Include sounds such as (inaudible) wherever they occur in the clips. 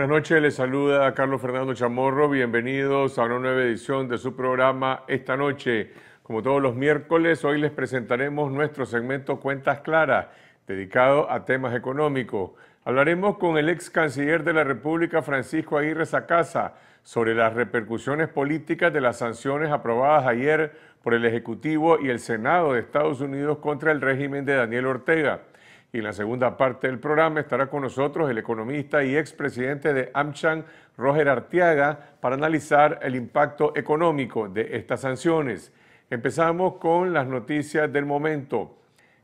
Buenas noches, les saluda Carlos Fernando Chamorro. Bienvenidos a una nueva edición de su programa Esta Noche. Como todos los miércoles, hoy les presentaremos nuestro segmento Cuentas Claras, dedicado a temas económicos. Hablaremos con el ex canciller de la República, Francisco Aguirre Sacasa, sobre las repercusiones políticas de las sanciones aprobadas ayer por el Ejecutivo y el Senado de Estados Unidos contra el régimen de Daniel Ortega. Y en la segunda parte del programa estará con nosotros el economista y expresidente de AmCham, Roger Artiaga, para analizar el impacto económico de estas sanciones. Empezamos con las noticias del momento.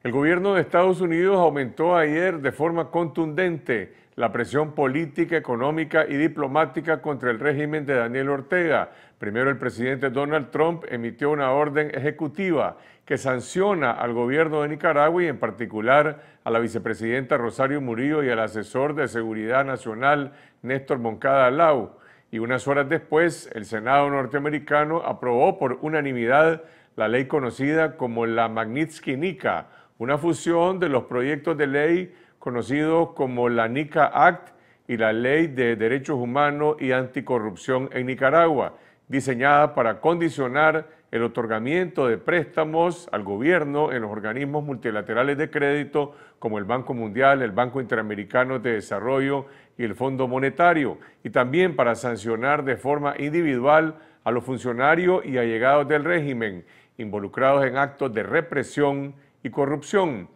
El gobierno de Estados Unidos aumentó ayer de forma contundente la presión política, económica y diplomática contra el régimen de Daniel Ortega. Primero el presidente Donald Trump emitió una orden ejecutiva que sanciona al gobierno de Nicaragua y en particular a la vicepresidenta Rosario Murillo y al asesor de Seguridad Nacional Néstor Moncada Lau. Y unas horas después, el Senado norteamericano aprobó por unanimidad la ley conocida como la Magnitsky-Nica, una fusión de los proyectos de ley conocidos como la NICA Act y la Ley de Derechos Humanos y Anticorrupción en Nicaragua, diseñada para condicionar el otorgamiento de préstamos al gobierno en los organismos multilaterales de crédito como el Banco Mundial, el Banco Interamericano de Desarrollo y el Fondo Monetario, y también para sancionar de forma individual a los funcionarios y allegados del régimen involucrados en actos de represión y corrupción.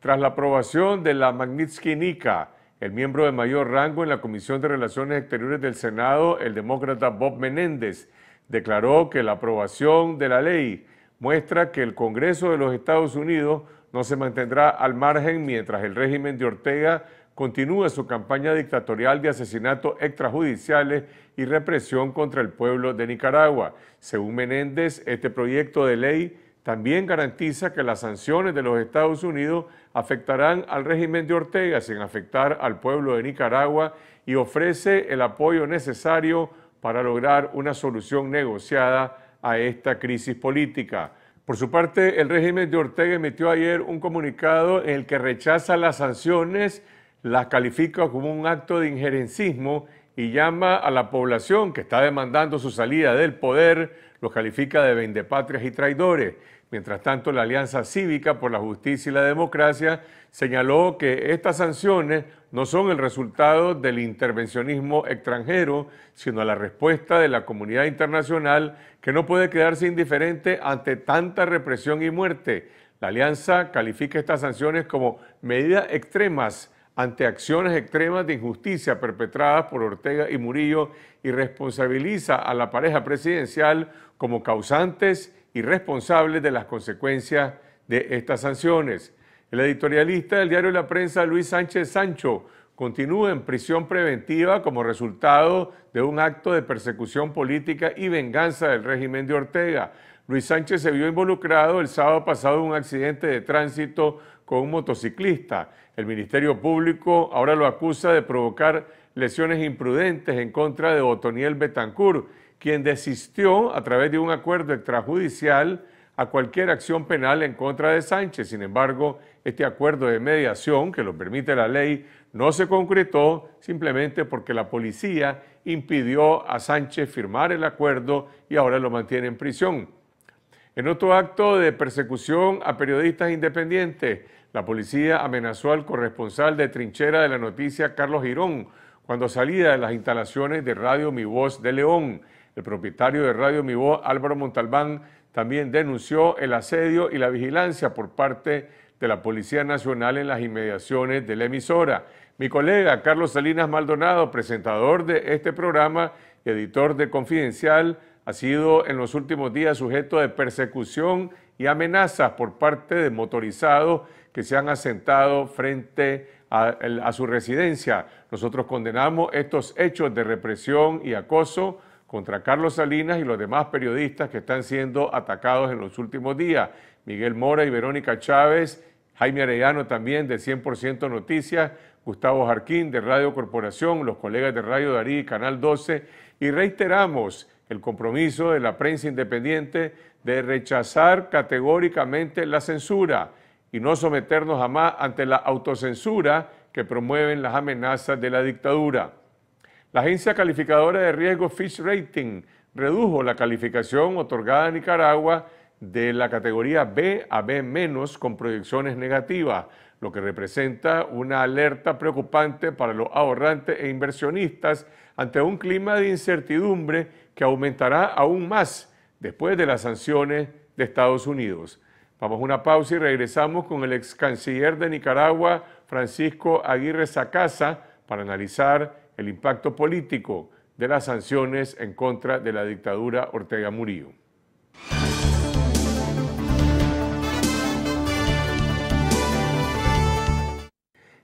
Tras la aprobación de la Magnitsky-Nica, el miembro de mayor rango en la Comisión de Relaciones Exteriores del Senado, el demócrata Bob Menéndez, declaró que la aprobación de la ley muestra que el Congreso de los Estados Unidos no se mantendrá al margen mientras el régimen de Ortega continúa su campaña dictatorial de asesinatos extrajudiciales y represión contra el pueblo de Nicaragua. Según Menéndez, este proyecto de ley también garantiza que las sanciones de los Estados Unidos afectarán al régimen de Ortega sin afectar al pueblo de Nicaragua y ofrece el apoyo necesario para lograr una solución negociada a esta crisis política. Por su parte, el régimen de Ortega emitió ayer un comunicado en el que rechaza las sanciones, las califica como un acto de injerencismo y llama a la población que está demandando su salida del poder, los califica de vendepatrias y traidores. Mientras tanto, la Alianza Cívica por la Justicia y la Democracia señaló que estas sanciones no son el resultado del intervencionismo extranjero, sino la respuesta de la comunidad internacional que no puede quedarse indiferente ante tanta represión y muerte. La Alianza califica estas sanciones como medidas extremas ante acciones extremas de injusticia perpetradas por Ortega y Murillo y responsabiliza a la pareja presidencial como causantes y responsables de las consecuencias de estas sanciones. El editorialista del diario La Prensa, Luis Sánchez Sancho, continúa en prisión preventiva como resultado de un acto de persecución política y venganza del régimen de Ortega. Luis Sánchez se vio involucrado el sábado pasado en un accidente de tránsito con un motociclista. El Ministerio Público ahora lo acusa de provocar lesiones imprudentes en contra de Otoniel Betancourt, quien desistió a través de un acuerdo extrajudicial a cualquier acción penal en contra de Sánchez. Sin embargo, este acuerdo de mediación, que lo permite la ley, no se concretó simplemente porque la policía impidió a Sánchez firmar el acuerdo y ahora lo mantiene en prisión. En otro acto de persecución a periodistas independientes, la policía amenazó al corresponsal de trinchera de la noticia, Carlos Girón, cuando salía de las instalaciones de Radio Mi Voz de León. El propietario de Radio Mi Voz, Álvaro Montalbán, también denunció el asedio y la vigilancia por parte de la Policía Nacional en las inmediaciones de la emisora. Mi colega Carlos Salinas Maldonado, presentador de este programa y editor de Confidencial, ha sido en los últimos días sujeto de persecución y amenazas por parte de motorizados que se han asentado frente a, a su residencia. Nosotros condenamos estos hechos de represión y acoso contra Carlos Salinas y los demás periodistas que están siendo atacados en los últimos días. Miguel Mora y Verónica Chávez, Jaime Arellano también de 100% Noticias, Gustavo Jarquín de Radio Corporación, los colegas de Radio Darí y Canal 12, y reiteramos el compromiso de la prensa independiente de rechazar categóricamente la censura y no someternos jamás ante la autocensura que promueven las amenazas de la dictadura. La agencia calificadora de riesgo Fish Rating redujo la calificación otorgada a Nicaragua de la categoría B a B- con proyecciones negativas, lo que representa una alerta preocupante para los ahorrantes e inversionistas ante un clima de incertidumbre que aumentará aún más después de las sanciones de Estados Unidos. Vamos a una pausa y regresamos con el ex canciller de Nicaragua, Francisco Aguirre Sacasa, para analizar el impacto político de las sanciones en contra de la dictadura Ortega Murillo.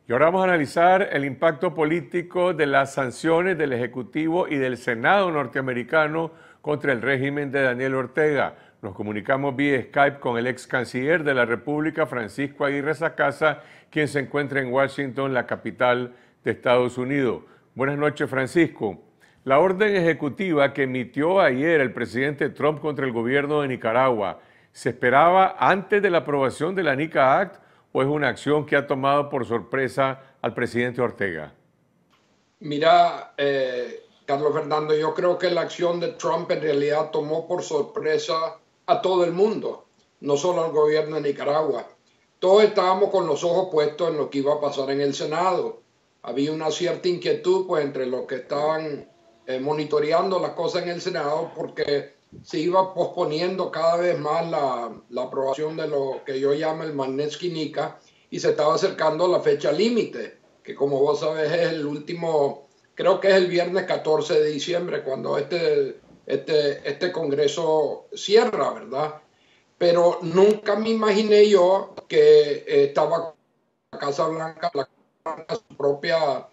Y ahora vamos a analizar el impacto político de las sanciones del Ejecutivo y del Senado norteamericano contra el régimen de Daniel Ortega. Nos comunicamos vía Skype con el ex canciller de la República, Francisco Aguirre Sacasa, quien se encuentra en Washington, la capital de Estados Unidos. Buenas noches, Francisco. La orden ejecutiva que emitió ayer el presidente Trump contra el gobierno de Nicaragua, ¿se esperaba antes de la aprobación de la NICA Act o es una acción que ha tomado por sorpresa al presidente Ortega? Mira, eh, Carlos Fernando, yo creo que la acción de Trump en realidad tomó por sorpresa a todo el mundo, no solo al gobierno de Nicaragua. Todos estábamos con los ojos puestos en lo que iba a pasar en el Senado. Había una cierta inquietud pues, entre los que estaban eh, monitoreando las cosas en el Senado porque se iba posponiendo cada vez más la, aprobación de lo que yo llamo el Magnitsky-Nica y se estaba acercando la fecha límite, que como vos sabés es el último, creo que es el viernes 14 de diciembre, cuando este, este, este Congreso cierra, ¿verdad? Pero nunca me imaginé yo que estaba la Casa Blanca, la, su propia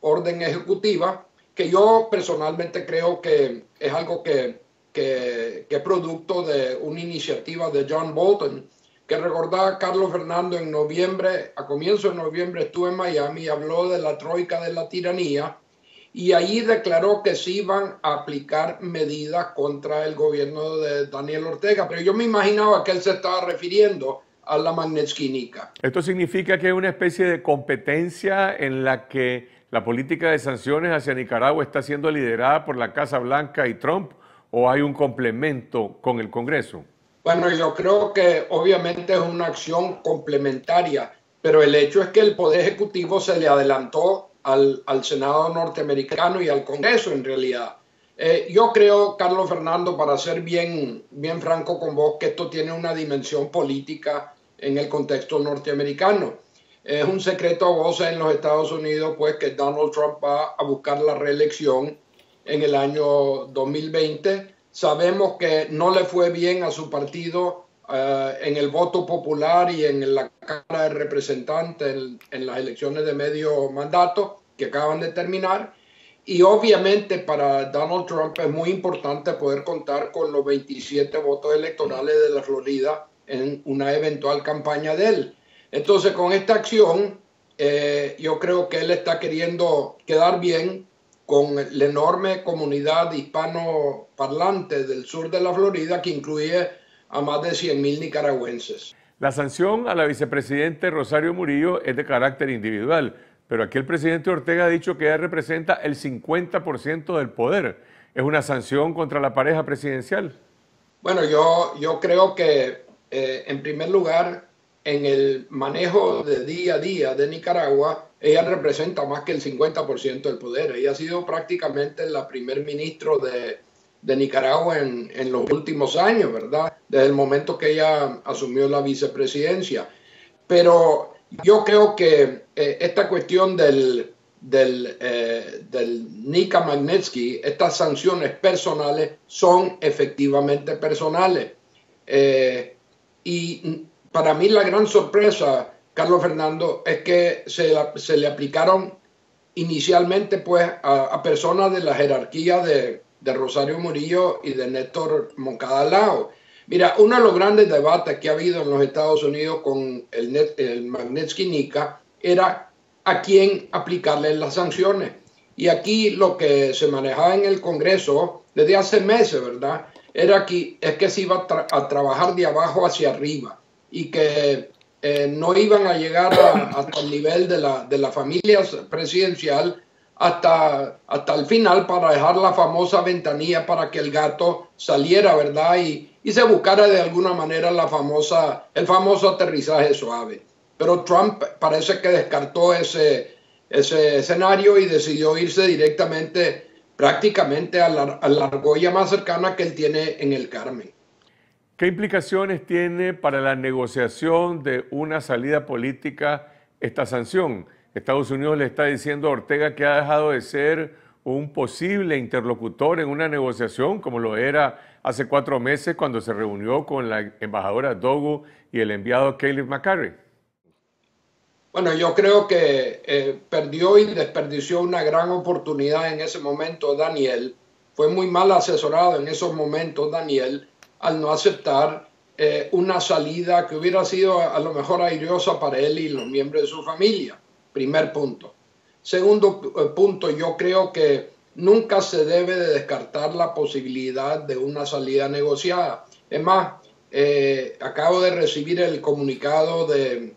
orden ejecutiva, que yo personalmente creo que es algo que que, es producto de una iniciativa de John Bolton, que recordaba Carlos Fernando en noviembre, a comienzo de noviembre estuvo en Miami y habló de la troika de la tiranía y ahí declaró que se iban a aplicar medidas contra el gobierno de Daniel Ortega, pero yo me imaginaba que él se estaba refiriendo a la Magnitsky-Nica. Esto significa que hay una especie de competencia en la que la política de sanciones hacia Nicaragua está siendo liderada por la Casa Blanca y Trump o hay un complemento con el Congreso? Bueno, yo creo que obviamente es una acción complementaria, pero el hecho es que el Poder Ejecutivo se le adelantó al, al Senado norteamericano y al Congreso en realidad. Eh, yo creo, Carlos Fernando, para ser bien, bien franco con vos, que esto tiene una dimensión política en el contexto norteamericano. Es un secreto a voces en los Estados Unidos, pues, que Donald Trump va a buscar la reelección en el año 2020. Sabemos que no le fue bien a su partido uh, en el voto popular y en la Cámara de Representantes en, en, las elecciones de medio mandato que acaban de terminar. Y obviamente para Donald Trump es muy importante poder contar con los 27 votos electorales de la Florida en una eventual campaña de él. Entonces, con esta acción, eh, yo creo que él está queriendo quedar bien con la enorme comunidad hispanoparlante del sur de la Florida que incluye a más de 100.000 nicaragüenses. La sanción a la vicepresidente Rosario Murillo es de carácter individual, pero aquí el presidente Ortega ha dicho que ella representa el 50% del poder. ¿Es una sanción contra la pareja presidencial? Bueno, yo, yo creo que eh, en primer lugar, en el manejo de día a día de Nicaragua, ella representa más que el 50% del poder. Ella ha sido prácticamente la primer ministro de, Nicaragua en, los últimos años, ¿verdad? Desde el momento que ella asumió la vicepresidencia. Pero yo creo que eh, esta cuestión del, del, eh, Nika Magnitsky, estas sanciones personales son efectivamente personales. Eh, y para mí la gran sorpresa Carlos Fernando, es que se, le aplicaron inicialmente pues a, personas de la jerarquía de, Rosario Murillo y de Néstor Moncada Lao. Mira, uno de los grandes debates que ha habido en los Estados Unidos con el, el Magnitsky-Nica era a quién aplicarle las sanciones. Y aquí lo que se manejaba en el Congreso desde hace meses, ¿verdad? Era que, es que se iba a, tra a trabajar de abajo hacia arriba y que eh, no iban a llegar a, hasta el nivel de la, de la familia presidencial hasta, hasta el final para dejar la famosa ventanilla para que el gato saliera, ¿verdad? Y, y se buscara de alguna manera la famosa, el famoso aterrizaje suave. Pero Trump parece que descartó ese, ese escenario y decidió irse directamente prácticamente a la, a la argolla más cercana que él tiene en el Carmen. ¿Qué implicaciones tiene para la negociación de una salida política esta sanción? Estados Unidos le está diciendo a Ortega que ha dejado de ser un posible interlocutor en una negociación como lo era hace cuatro meses cuando se reunió con la embajadora Dogu y el enviado Caleb McCarry. Bueno, yo creo que eh, perdió y desperdició una gran oportunidad en ese momento Daniel. Fue muy mal asesorado en esos momentos Daniel al no aceptar eh, una salida que hubiera sido a, lo mejor airiosa para él y los miembros de su familia. Primer punto. Segundo eh, punto, yo creo que nunca se debe de descartar la posibilidad de una salida negociada. Es más, acabo de recibir el comunicado de,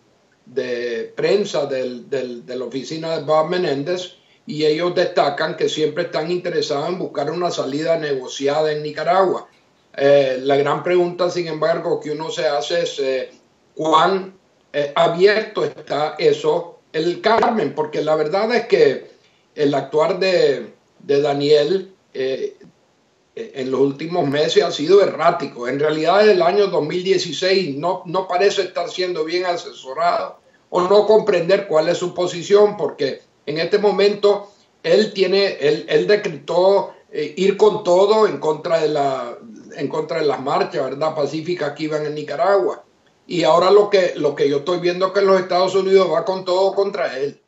de prensa de la oficina de Bob Menéndez y ellos destacan que siempre están interesados en buscar una salida negociada en Nicaragua. Eh, la gran pregunta, sin embargo, que uno se hace es eh, cuán eh, abierto está eso el Carmen, porque la verdad es que el actuar de, de Daniel en los últimos meses ha sido errático. En realidad, el año 2016 no, no parece estar siendo bien asesorado o no comprender cuál es su posición, porque en este momento él tiene, él, él decretó eh, ir con todo en contra de la, en contra de las marchas, ¿verdad? Pacíficas que iban en Nicaragua. Y ahora lo que, lo que yo estoy viendo es que los Estados Unidos va con todo contra él.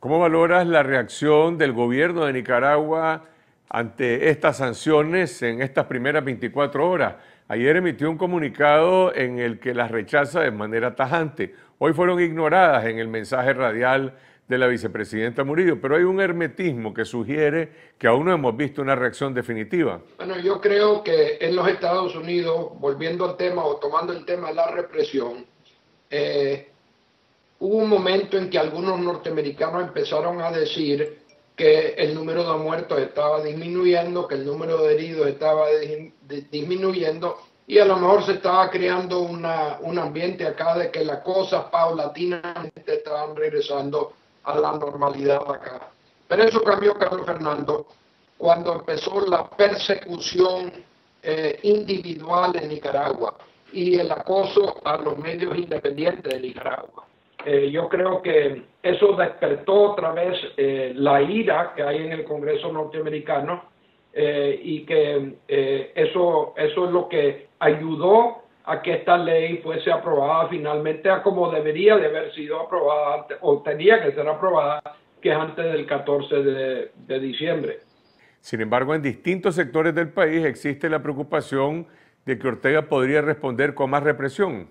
¿Cómo valoras la reacción del gobierno de Nicaragua ante estas sanciones en estas primeras 24 horas? Ayer emitió un comunicado en el que las rechaza de manera tajante. Hoy fueron ignoradas en el mensaje radial de la vicepresidenta Murillo, pero hay un hermetismo que sugiere que aún no hemos visto una reacción definitiva. Bueno, yo creo que en los Estados Unidos, volviendo al tema o tomando el tema de la represión, eh, hubo un momento en que algunos norteamericanos empezaron a decir que el número de muertos estaba disminuyendo, que el número de heridos estaba disminuyendo y a lo mejor se estaba creando una, un ambiente acá de que las cosas paulatinamente estaban regresando a la normalidad acá. Pero eso cambió, Carlos Fernando, cuando empezó la persecución eh, individual en Nicaragua y el acoso a los medios independientes de Nicaragua. Eh, yo creo que eso despertó otra vez eh, la ira que hay en el Congreso norteamericano y que eso, eso es lo que ayudó a que esta ley fuese aprobada finalmente a como debería de haber sido aprobada o tenía que ser aprobada que es antes del 14 de, de diciembre. Sin embargo, en distintos sectores del país existe la preocupación de que Ortega podría responder con más represión.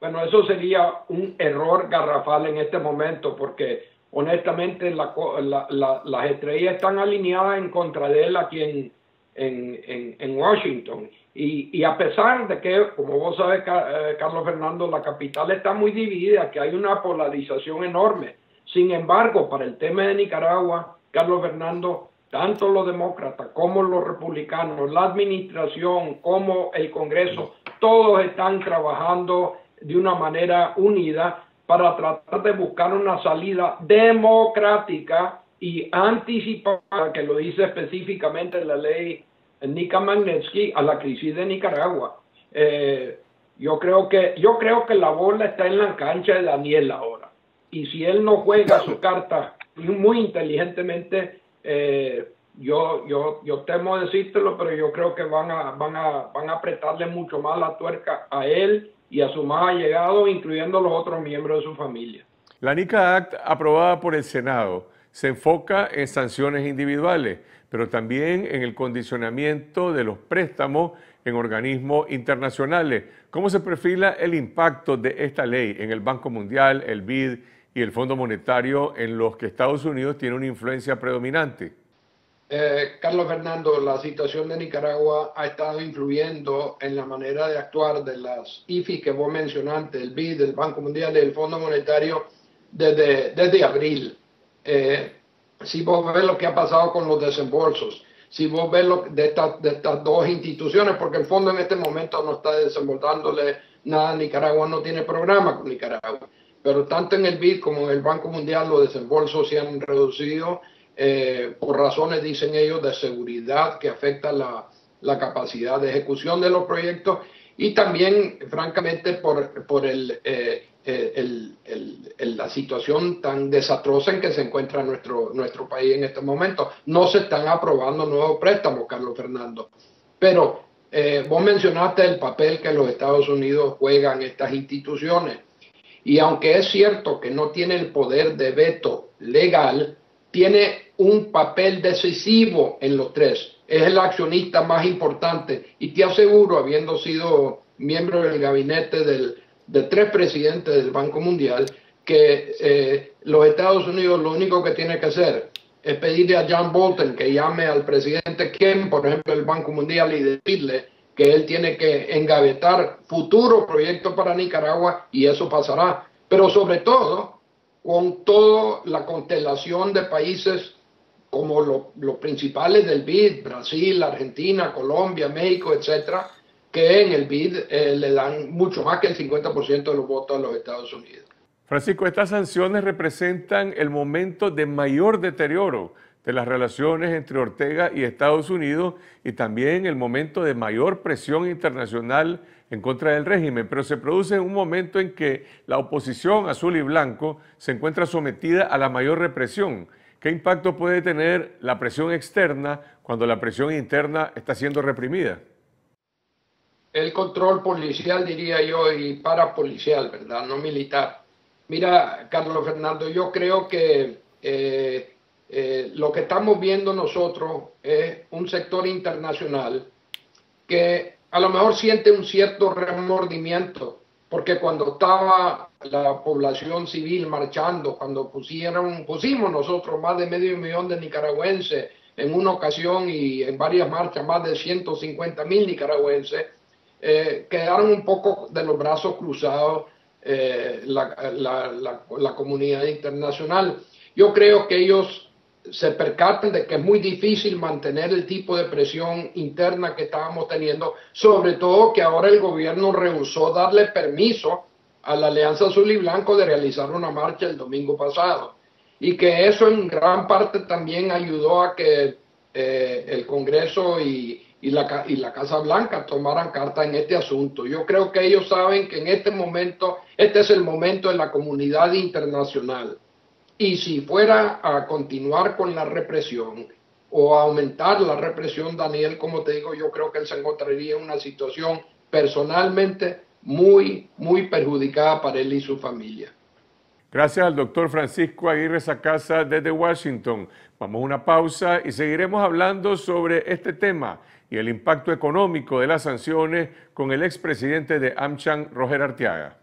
Bueno, eso sería un error garrafal en este momento porque honestamente las estrellas están alineadas en contra de él aquí en, en, en, Washington. Y, y, a pesar de que, como vos sabes, eh, Carlos Fernando, la capital está muy dividida, que hay una polarización enorme. Sin embargo, para el tema de Nicaragua, Carlos Fernando, tanto los demócratas como los republicanos, la administración como el Congreso, todos están trabajando de una manera unida para tratar de buscar una salida democrática y anticipada, que lo dice específicamente la ley Nika Magnetsky, a la crisis de Nicaragua. Eh, yo creo que yo creo que la bola está en la cancha de Daniel ahora. Y si él no juega su carta muy inteligentemente, eh, yo, yo, temo decírtelo, pero yo creo que van a, van a, van a apretarle mucho más la tuerca a él y a su más allegado, incluyendo los otros miembros de su familia. La NICA Act, aprobada por el Senado, se enfoca en sanciones individuales, pero también en el condicionamiento de los préstamos en organismos internacionales. ¿Cómo se perfila el impacto de esta ley en el Banco Mundial, el BID y el Fondo Monetario en los que Estados Unidos tiene una influencia predominante? Eh, Carlos Fernando, la situación de Nicaragua ha estado influyendo en la manera de actuar de las IFI que vos mencionaste, el BID, el Banco Mundial y el Fondo Monetario desde, desde abril. Eh, si vos ves lo que ha pasado con los desembolsos, si vos ves lo de, estas, de estas dos instituciones, porque el fondo en este momento no está desembolsándole nada a Nicaragua, no tiene programa con Nicaragua, pero tanto en el BID como en el Banco Mundial los desembolsos se han reducido eh, por razones, dicen ellos, de seguridad que afecta la, la capacidad de ejecución de los proyectos y también, francamente, por, por el, eh, el, el, la situación tan desastrosa en que se encuentra nuestro, nuestro país en este momento. No se están aprobando nuevos préstamos, Carlos Fernando. Pero eh, vos mencionaste el papel que los Estados Unidos juegan estas instituciones. Y aunque es cierto que no tiene el poder de veto legal, tiene un papel decisivo en los tres. Es el accionista más importante. Y te aseguro, habiendo sido miembro del gabinete del, de tres presidentes del Banco Mundial, que eh, los Estados Unidos lo único que tiene que hacer es pedirle a John Bolton que llame al presidente Ken, por ejemplo, del Banco Mundial, y decirle que él tiene que engavetar futuros proyectos para Nicaragua y eso pasará. Pero sobre todo, con toda la constelación de países como los principales del BID, Brasil, Argentina, Colombia, México, etcétera, que en el BID eh, le dan mucho más que el 50% de los votos a los Estados Unidos. Francisco, estas sanciones representan el momento de mayor deterioro de las relaciones entre Ortega y Estados Unidos y también el momento de mayor presión internacional en contra del régimen, pero se produce en un momento en que la oposición azul y blanco se encuentra sometida a la mayor represión. ¿Qué impacto puede tener la presión externa cuando la presión interna está siendo reprimida? El control policial, diría yo, y parapolicial, ¿verdad? No militar. Mira, Carlos Fernando, yo creo que eh, eh, lo que estamos viendo nosotros es un sector internacional que a lo mejor siente un cierto remordimiento, porque cuando estaba la población civil marchando, cuando pusieron, pusimos nosotros más de medio millón de nicaragüenses en una ocasión y en varias marchas más de 150 mil nicaragüenses, eh, quedaron un poco de los brazos cruzados eh, la, la comunidad internacional. Yo creo que ellos se percatan de que es muy difícil mantener el tipo de presión interna que estábamos teniendo, sobre todo que ahora el gobierno rehusó darle permiso a la Alianza Azul y Blanco de realizar una marcha el domingo pasado. Y que eso en gran parte también ayudó a que eh, el Congreso y, y, la, y la Casa Blanca tomaran carta en este asunto. Yo creo que ellos saben que en este momento, este es el momento de la comunidad internacional y si fuera a continuar con la represión o a aumentar la represión, Daniel, como te digo, yo creo que él se encontraría en una situación personalmente muy, muy perjudicada para él y su familia. Gracias al doctor Francisco Aguirre Sacasa desde Washington. Vamos a una pausa y seguiremos hablando sobre este tema y el impacto económico de las sanciones con el expresidente de AmCham, Roger Arteaga.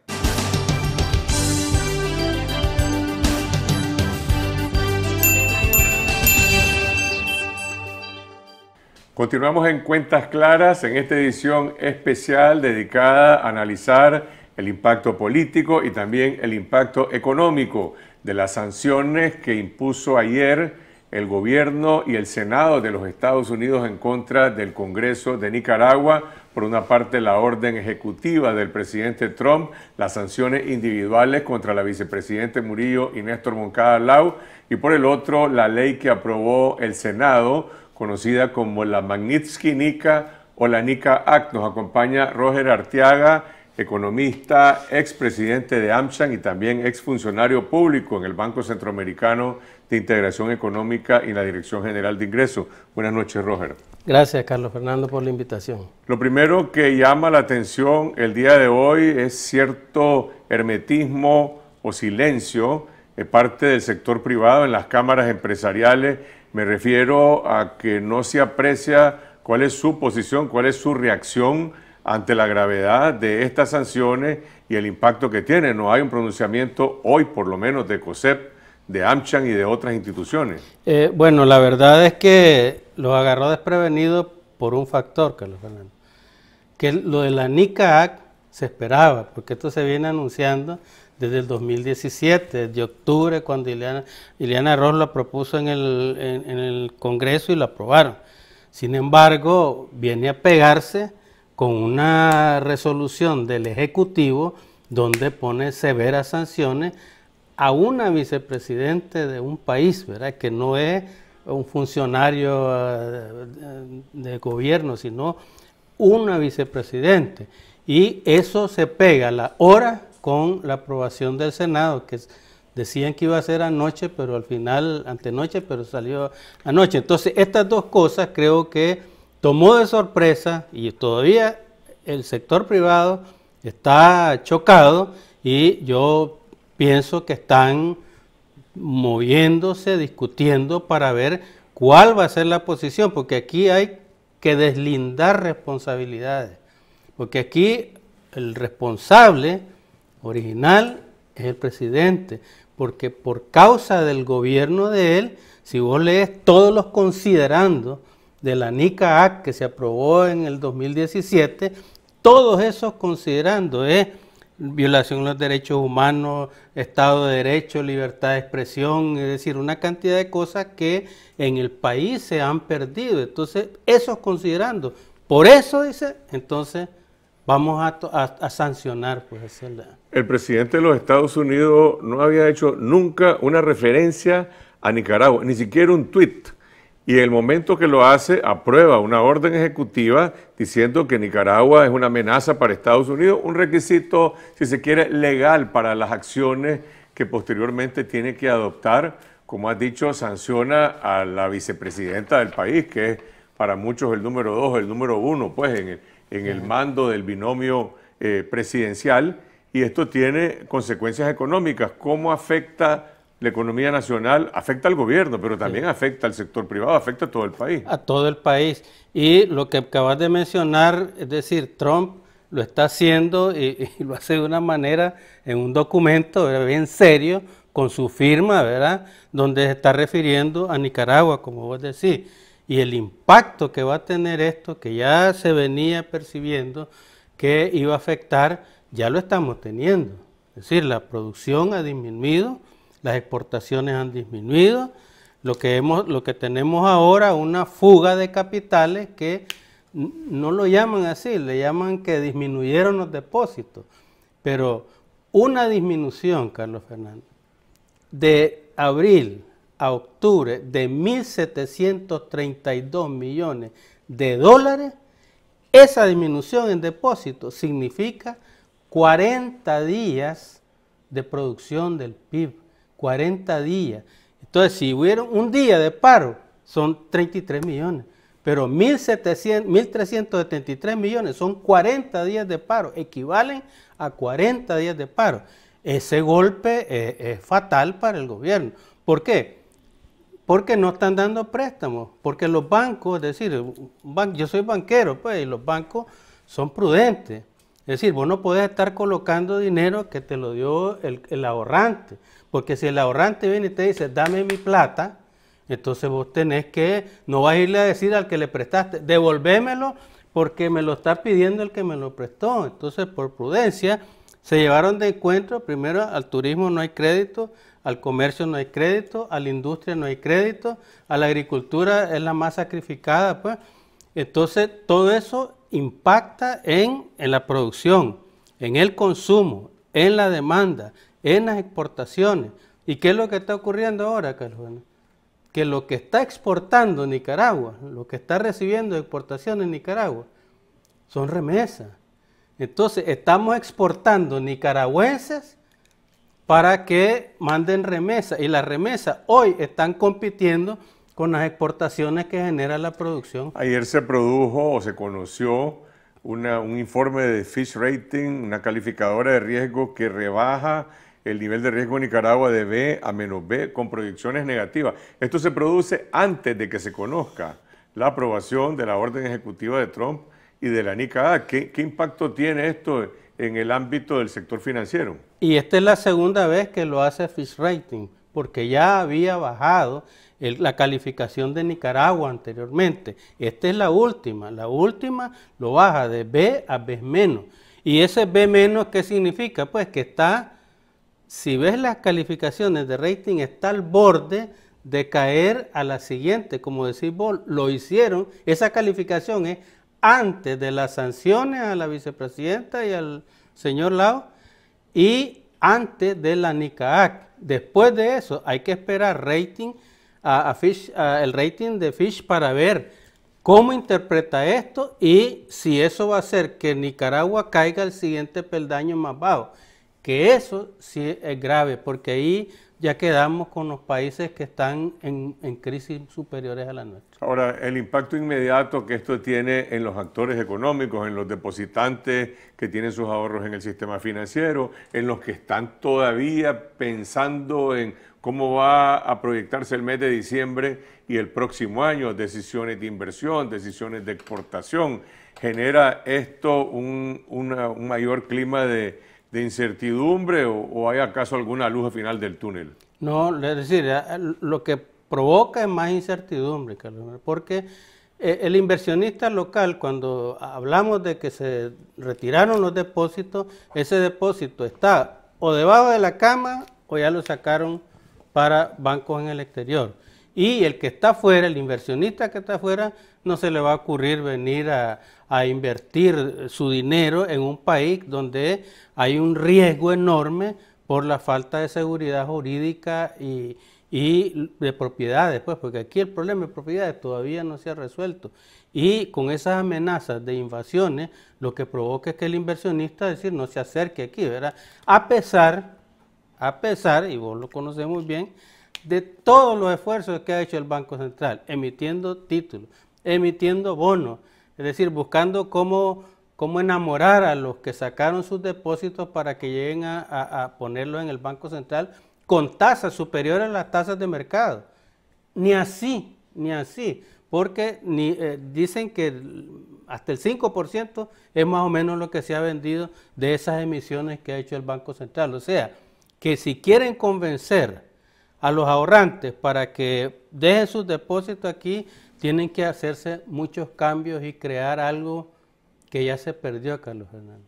Continuamos en Cuentas Claras en esta edición especial dedicada a analizar el impacto político y también el impacto económico de las sanciones que impuso ayer el gobierno y el Senado de los Estados Unidos en contra del Congreso de Nicaragua. Por una parte, la orden ejecutiva del presidente Trump, las sanciones individuales contra la vicepresidente Murillo y Néstor Moncada Lau, y por el otro, la ley que aprobó el Senado conocida como la Magnitsky-Nica o la Nica Act. Nos acompaña Roger Arteaga, economista, expresidente de AmCham y también exfuncionario público en el Banco Centroamericano de Integración Económica y la Dirección General de Ingresos. Buenas noches, Roger. Gracias, Carlos Fernando, por la invitación. Lo primero que llama la atención el día de hoy es cierto hermetismo o silencio de parte del sector privado en las cámaras empresariales me refiero a que no se aprecia cuál es su posición, cuál es su reacción ante la gravedad de estas sanciones y el impacto que tiene. No hay un pronunciamiento hoy, por lo menos, de COSEP, de AmCham y de otras instituciones. Eh, bueno, la verdad es que los agarró desprevenidos por un factor, Carlos Fernando, que lo de la NICA se esperaba, porque esto se viene anunciando desde el 2017, de octubre, cuando Ileana, Ileana Ross la propuso en el, en, el Congreso y la aprobaron. Sin embargo, viene a pegarse con una resolución del Ejecutivo donde pone severas sanciones a una vicepresidente de un país, ¿verdad? que no es un funcionario eh, de gobierno, sino una vicepresidente. Y eso se pega a la hora con la aprobación del Senado, que decían que iba a ser anoche, pero al final, antenoche, pero salió anoche. Entonces, estas dos cosas creo que tomó de sorpresa y todavía el sector privado está chocado y yo pienso que están moviéndose, discutiendo para ver cuál va a ser la posición, porque aquí hay que deslindar responsabilidades, porque aquí el responsable original es el presidente, porque por causa del gobierno de él, si vos lees todos los considerando de la NICA que se aprobó en el 2017, todos esos considerando es violación de los derechos humanos, Estado de Derecho, libertad de expresión, es decir, una cantidad de cosas que en el país se han perdido. Entonces, eso considerando. Por eso dice, entonces vamos a, sancionar. Pues, El presidente de los Estados Unidos no había hecho nunca una referencia a Nicaragua, ni siquiera un tuit y en el momento que lo hace, aprueba una orden ejecutiva diciendo que Nicaragua es una amenaza para Estados Unidos, un requisito, si se quiere, legal para las acciones que posteriormente tiene que adoptar. Como has dicho, sanciona a la vicepresidenta del país, que es para muchos el número dos, el número uno, pues en el, mando del binomio eh, presidencial. Y esto tiene consecuencias económicas. ¿Cómo afecta la economía nacional afecta al gobierno, pero también afecta al sector privado, afecta a todo el país. A todo el país. Y lo que acabas de mencionar, es decir, Trump lo está haciendo y, lo hace de una manera, en un documento bien serio, con su firma, ¿verdad? Donde se está refiriendo a Nicaragua, como vos decís. Y el impacto que va a tener esto, que ya se venía percibiendo, que iba a afectar, ya lo estamos teniendo. Es decir, la producción ha disminuido, las exportaciones han disminuido, lo que, tenemos ahora una fuga de capitales que no lo llaman así, le llaman que disminuyeron los depósitos, pero una disminución, Carlos Fernández, de abril a octubre de 1.732 millones de dólares, esa disminución en depósitos significa 40 días de producción del PIB. 40 días. Entonces, si hubiera un día de paro, son 33 millones. Pero 1.373 millones son 40 días de paro, equivalen a 40 días de paro. Ese golpe es, fatal para el gobierno. ¿Por qué? Porque no están dando préstamos, porque los bancos, es decir, yo soy banquero, pues, y los bancos son prudentes. Es decir, vos no podés estar colocando dinero que te lo dio el ahorrante. Porque si el ahorrante viene y te dice, dame mi plata, entonces vos tenés que, no vas a irle a decir al que le prestaste, devolvémelo porque me lo está pidiendo el que me lo prestó. Entonces, por prudencia, se llevaron de encuentro, primero al turismo no hay crédito, al comercio no hay crédito, a la industria no hay crédito, a la agricultura es la más sacrificada, pues. Entonces, todo eso impacta en, en la producción, en el consumo, en la demanda, en las exportaciones. ¿Y qué es lo que está ocurriendo ahora, Carlos? Que lo que está exportando Nicaragua, lo que está recibiendo de exportación en Nicaragua, son remesas. Entonces, estamos exportando nicaragüenses para que manden remesas. Y las remesas hoy están compitiendo con las exportaciones que genera la producción. Ayer se produjo o se conoció un informe de Fish Rating, una calificadora de riesgo que rebaja el nivel de riesgo en Nicaragua de B a menos B con proyecciones negativas. Esto se produce antes de que se conozca la aprobación de la orden ejecutiva de Trump y de la NICA. ¿Qué, qué impacto tiene esto en el ámbito del sector financiero? Y esta es la segunda vez que lo hace Fish Rating, porque ya había bajado la calificación de Nicaragua anteriormente. Esta es la última. La última lo baja de B a B menos. ¿Y ese B menos qué significa? Pues que está si ves las calificaciones de rating, está al borde de caer a la siguiente, como decís vos, lo hicieron, esa calificación es antes de las sanciones a la vicepresidenta y al señor Lao y antes de la NICAAC. Después de eso hay que esperar rating a, el rating de Fish para ver cómo interpreta esto y si eso va a hacer que Nicaragua caiga al siguiente peldaño más bajo. Que eso sí es grave, porque ahí ya quedamos con los países que están en, crisis superiores a la nuestra. Ahora, el impacto inmediato que esto tiene en los actores económicos, en los depositantes que tienen sus ahorros en el sistema financiero, en los que están todavía pensando en cómo va a proyectarse el mes de diciembre y el próximo año, decisiones de inversión, decisiones de exportación, genera esto un mayor clima de de incertidumbre o, hay acaso alguna luz al final del túnel? No, es decir, lo que provoca es más incertidumbre, porque eh, el inversionista local, cuando hablamos de que se retiraron los depósitos, ese depósito está o debajo de la cama o ya lo sacaron para bancos en el exterior. Y el que está afuera, el inversionista que está afuera, no se le va a ocurrir venir a, invertir su dinero en un país donde hay un riesgo enorme por la falta de seguridad jurídica y, de propiedades, pues, porque aquí el problema de propiedades todavía no se ha resuelto. Y con esas amenazas de invasiones, lo que provoca es que el inversionista, decir, no se acerque aquí, ¿verdad? A pesar, a pesar, y vos lo conocés muy bien, de todos los esfuerzos que ha hecho el Banco Central, emitiendo títulos, emitiendo bonos, es decir, buscando cómo, cómo enamorar a los que sacaron sus depósitos para que lleguen a, a, ponerlo en el Banco Central con tasas superiores a las tasas de mercado. Ni así, ni así, porque eh, dicen que hasta el 5% es más o menos lo que se ha vendido de esas emisiones que ha hecho el Banco Central. O sea, que si quieren convencer a los ahorrantes para que dejen sus depósitos aquí, tienen que hacerse muchos cambios y crear algo que ya se perdió, Carlos Fernando,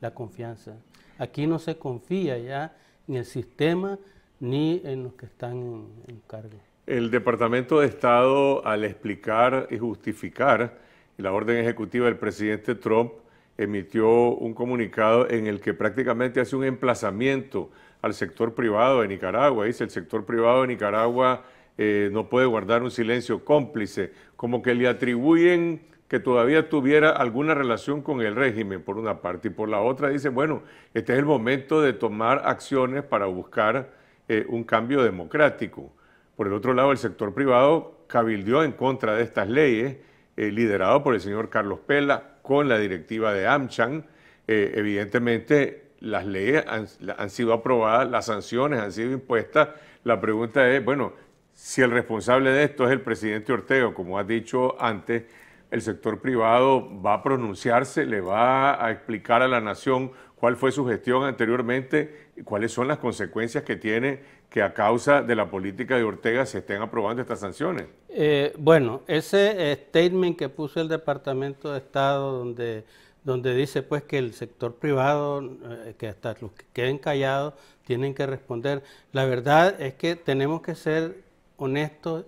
la confianza. Aquí no se confía ya en el sistema ni en los que están en, cargo. El Departamento de Estado, al explicar y justificar la orden ejecutiva del presidente Trump, emitió un comunicado en el que prácticamente hace un emplazamiento al sector privado de Nicaragua. Dice, el sector privado de Nicaragua eh, no puede guardar un silencio cómplice, como que le atribuyen que todavía tuviera alguna relación con el régimen, por una parte, y por la otra dice, bueno, este es el momento de tomar acciones para buscar eh, un cambio democrático. Por el otro lado, el sector privado cabildió en contra de estas leyes, eh, liderado por el señor Carlos Pela, con la directiva de AmCham. evidentemente, las leyes han, sido aprobadas, las sanciones han sido impuestas. La pregunta es, bueno, si el responsable de esto es el presidente Ortega, como has dicho antes, el sector privado va a pronunciarse, le va a explicar a la nación cuál fue su gestión anteriormente y cuáles son las consecuencias que tiene que a causa de la política de Ortega se estén aprobando estas sanciones. Eh, bueno, ese statement que puso el Departamento de Estado donde donde dice pues que el sector privado, eh, que hasta los que queden callados tienen que responder. La verdad es que tenemos que ser honestos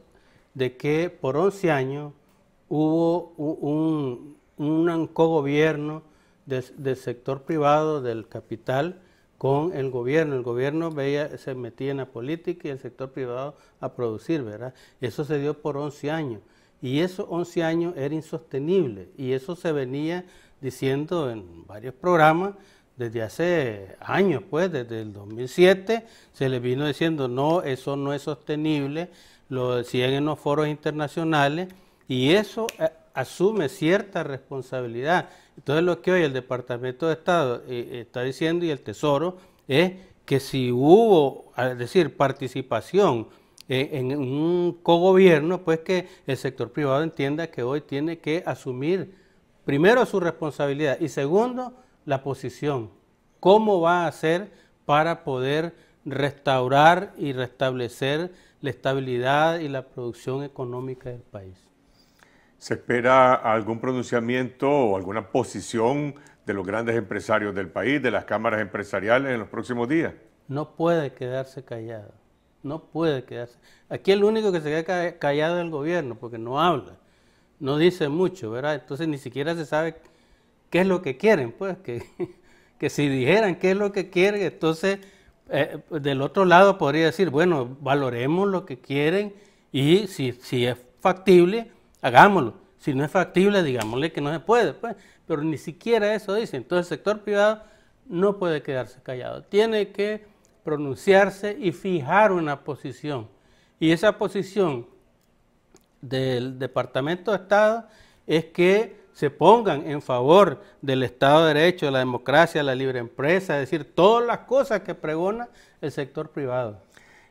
de que por 11 años hubo un, un, cogobierno del sector privado, del capital, con el gobierno. El gobierno veía, se metía en la política y el sector privado a producir, ¿verdad? Eso se dio por 11 años. Y esos 11 años era insostenible y eso se venía diciendo en varios programas desde hace años, pues desde el 2007 se le vino diciendo no, eso no es sostenible, lo decían en los foros internacionales y eso eh, asume cierta responsabilidad. Entonces lo que hoy el Departamento de Estado eh, está diciendo y el Tesoro es que si hubo, es decir, participación en, en un cogobierno, pues que el sector privado entienda que hoy tiene que asumir primero su responsabilidad y segundo la posición. ¿Cómo va a hacer para poder restaurar y restablecer la estabilidad y la producción económica del país? ¿Se espera algún pronunciamiento o alguna posición de los grandes empresarios del país, de las cámaras empresariales en los próximos días? no puede quedarse callado. No puede quedarse. Aquí el único que se queda callado es el gobierno, porque no habla, no dice mucho, ¿verdad? Entonces ni siquiera se sabe qué es lo que quieren, pues, que, (laughs) que si dijeran qué es lo que quieren, entonces eh, del otro lado podría decir, bueno, valoremos lo que quieren y si, si es factible, hagámoslo. Si no es factible, digámosle que no se puede, pues. Pero ni siquiera eso dice. Entonces el sector privado no puede quedarse callado. Tiene que pronunciarse y fijar una posición. Y esa posición del Departamento de Estado es que se pongan en favor del Estado de Derecho, de la democracia, de la libre empresa, es decir, todas las cosas que pregona el sector privado.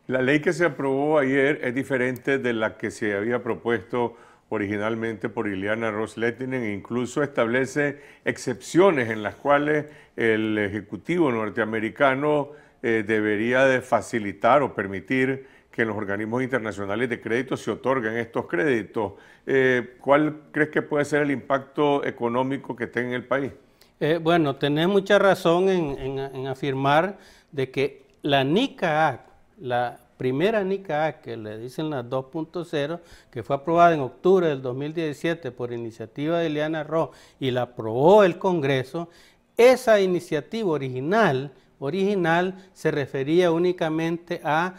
La ley que se aprobó ayer es diferente de la que se había propuesto originalmente por Ileana Roslettinen e incluso establece excepciones en las cuales el Ejecutivo norteamericano eh, debería de facilitar o permitir que en los organismos internacionales de crédito se otorguen estos créditos. Eh, ¿Cuál crees que puede ser el impacto económico que tenga en el país? Eh, bueno, tenés mucha razón en, afirmar de que la NICA la primera NICA que le dicen la 2.0, que fue aprobada en octubre del 2017 por iniciativa de Eliana Ro y la aprobó el Congreso, esa iniciativa original original se refería únicamente a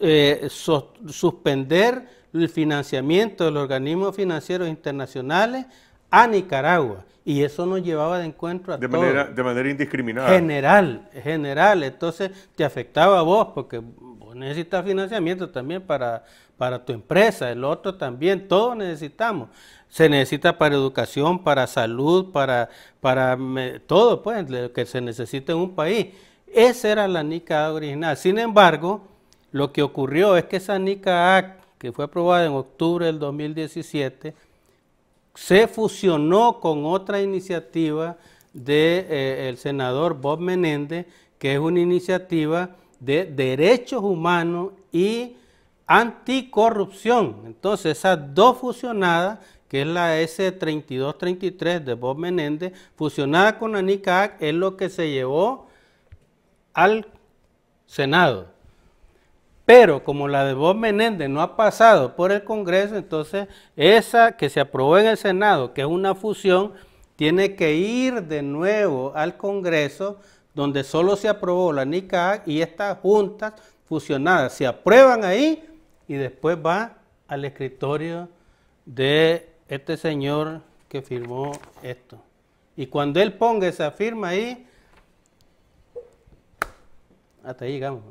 eh, suspender el financiamiento de los organismos financieros internacionales a Nicaragua. Y eso nos llevaba de encuentro a de Manera, de manera indiscriminada. General, general. Entonces te afectaba a vos porque vos necesitas financiamiento también para, para tu empresa, el otro también, todos necesitamos. Se necesita para educación, para salud, para, para todo, pues, lo que se necesita en un país. Esa era la NICA original. Sin embargo, lo que ocurrió es que esa NICA que fue aprobada en octubre del 2017, se fusionó con otra iniciativa del de, eh, senador Bob Menéndez, que es una iniciativa de derechos humanos y anticorrupción. Entonces, esas dos fusionadas, que es la S3233 de Bob Menéndez, fusionada con la NICA, es lo que se llevó al Senado. Pero como la de Bob Menéndez no ha pasado por el Congreso, entonces esa que se aprobó en el Senado, que es una fusión, tiene que ir de nuevo al Congreso, donde solo se aprobó la NICA y estas juntas fusionadas se aprueban ahí y después va al escritorio de este señor que firmó esto. Y cuando él ponga esa firma ahí, hasta ahí llegamos.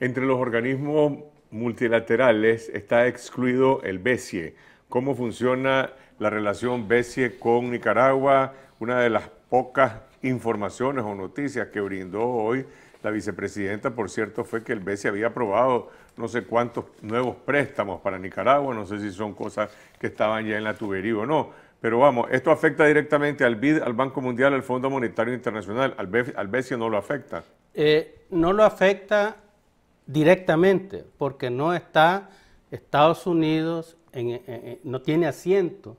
Entre los organismos multilaterales está excluido el BESIE. ¿Cómo funciona la relación BESIE con Nicaragua? Una de las pocas informaciones o noticias que brindó hoy la vicepresidenta, por cierto, fue que el BESIE había aprobado no sé cuántos nuevos préstamos para Nicaragua, no sé si son cosas que estaban ya en la tubería o no, pero vamos, esto afecta directamente al BID, al Banco Mundial, al Fondo Monetario Internacional, al, BESIE no lo afecta. Eh, no lo afecta directamente, porque no está Estados Unidos, no tiene asiento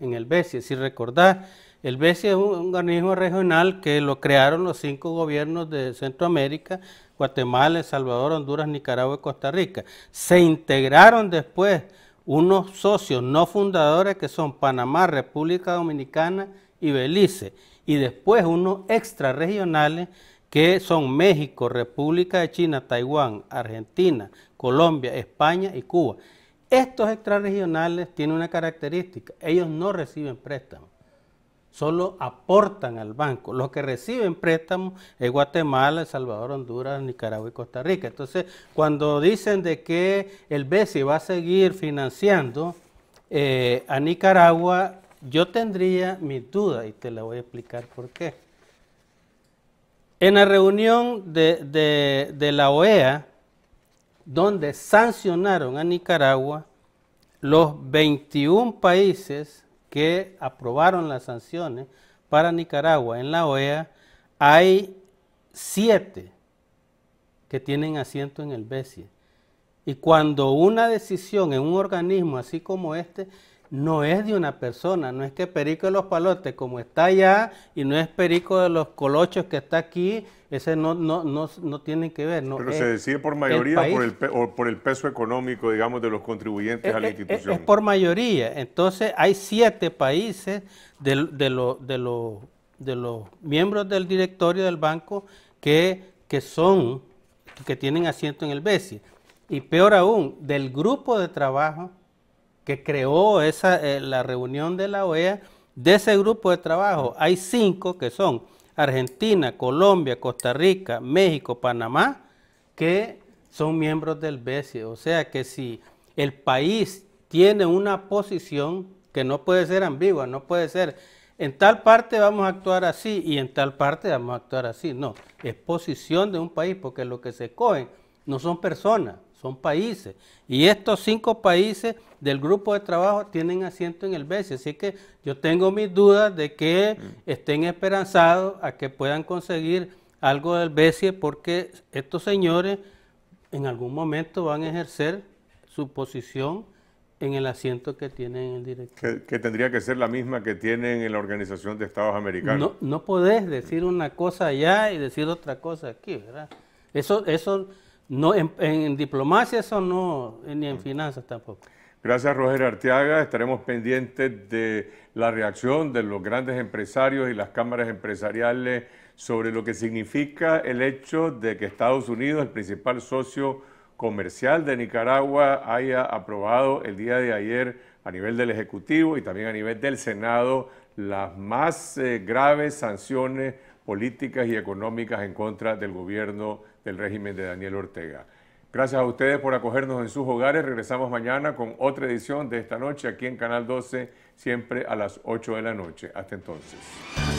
en el BESIE. Si recordás, el BESIE es un organismo regional que lo crearon los cinco gobiernos de Centroamérica, Guatemala, El Salvador, Honduras, Nicaragua y Costa Rica. Se integraron después unos socios no fundadores que son Panamá, República Dominicana y Belice, y después unos extrarregionales que son México, República de China, Taiwán, Argentina, Colombia, España y Cuba. Estos extrarregionales tienen una característica, ellos no reciben préstamos, solo aportan al banco. Los que reciben préstamos es Guatemala, El Salvador, Honduras, Nicaragua y Costa Rica. Entonces, cuando dicen de que el BESI va a seguir financiando eh, a Nicaragua, yo tendría mis dudas y te la voy a explicar por qué. En la reunión de, la OEA, donde sancionaron a Nicaragua, los 21 países que aprobaron las sanciones para Nicaragua en la OEA, hay siete que tienen asiento en el BESIE. Y cuando una decisión en un organismo así como este, no es de una persona, no es que Perico de los Palotes, como está allá, y no es Perico de los Colochos que está aquí, ese no, no, no, no tiene que ver. No, Pero se decide por mayoría por, el, o por el peso económico, digamos, de los contribuyentes a la institución. Es, por mayoría. Entonces, hay siete países de, de, de, de los miembros del directorio del banco que, que son, que tienen asiento en el BESI. Y peor aún, del grupo de trabajo que creó esa, eh, la reunión de la OEA, de ese grupo de trabajo hay cinco que son Argentina, Colombia, Costa Rica, México, Panamá, que son miembros del BESI. O sea que si el país tiene una posición que no puede ser ambigua, no puede ser en tal parte vamos a actuar así y en tal parte vamos a actuar así. No, es posición de un país porque lo que se cogen no son personas, son países. Y estos cinco países del grupo de trabajo tienen asiento en el BESI. Así que yo tengo mis dudas de que estén esperanzados a que puedan conseguir algo del BESI porque estos señores en algún momento van a ejercer su posición en el asiento que tienen en el directorio. Que, tendría que ser la misma que tienen en la Organización de Estados Americanos. No, no podés decir una cosa allá y decir otra cosa aquí, ¿verdad? Eso, eso no, en, diplomacia eso no, ni en finanzas tampoco. Gracias, Roger Arteaga. Estaremos pendientes de la reacción de los grandes empresarios y las cámaras empresariales sobre lo que significa el hecho de que Estados Unidos, el principal socio comercial de Nicaragua, haya aprobado el día de ayer a nivel del Ejecutivo y también a nivel del Senado las más eh, graves sanciones políticas y económicas en contra del gobierno del régimen de Daniel Ortega. Gracias a ustedes por acogernos en sus hogares. Regresamos mañana con otra edición de esta noche aquí en Canal 12, siempre a las 8 de la noche. Hasta entonces.